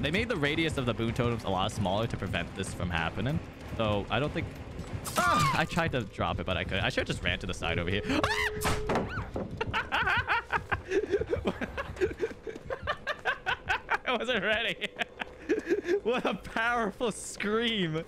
They made the radius of the boon totems a lot smaller to prevent this from happening. So I don't think... Ah, I tried to drop it, but I couldn't. I should have just ran to the side over here. Ah! I wasn't ready. what a powerful scream.